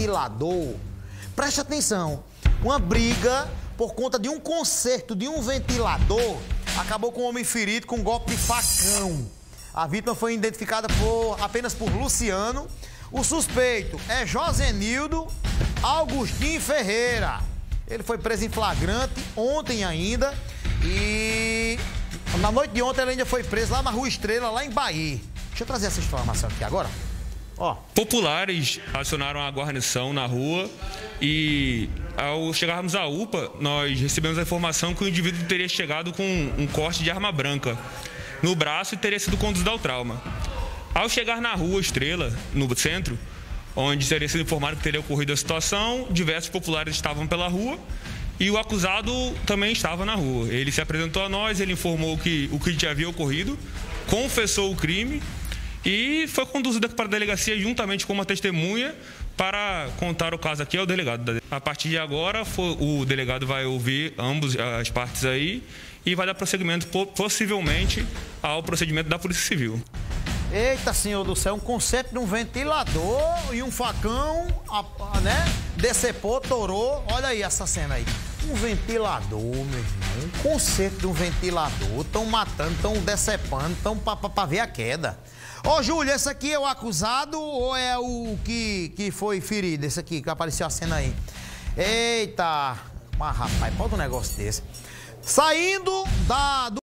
ventilador. Preste atenção. Uma briga por conta de um conserto de um ventilador acabou com um homem ferido com um golpe de facão. A vítima foi identificada por, apenas por Luciano. O suspeito é Josenildo Augustinho Ferreira. Ele foi preso em flagrante ontem ainda e na noite de ontem ele ainda foi preso lá na Rua Estrela, lá em Bahia. Deixa eu trazer essa informação aqui agora. Ó. Populares acionaram a guarnição na rua e ao chegarmos à UPA, nós recebemos a informação que o indivíduo teria chegado com um corte de arma branca no braço e teria sido conduzido ao trauma. Ao chegar na rua Estrela, no centro, onde teria sido informado que teria ocorrido a situação, diversos populares estavam pela rua e o acusado também estava na rua. Ele se apresentou a nós, ele informou que o que havia ocorrido, confessou o crime e foi conduzido para a delegacia juntamente com uma testemunha para contar o caso aqui ao delegado. A partir de agora, o delegado vai ouvir ambas as partes aí e vai dar prosseguimento possivelmente ao procedimento da Polícia Civil. Eita, senhor do céu, um conceito de um ventilador e um facão, né? Decepou, torou. Olha aí essa cena aí. Um ventilador, meu irmão. Um conceito de um ventilador. Estão matando, estão decepando, estão para ver a queda. Ô, Júlio, esse aqui é o acusado ou é o que, que foi ferido? Esse aqui, que apareceu a cena aí. Eita! Mas, rapaz, pode um negócio desse. Saindo da, do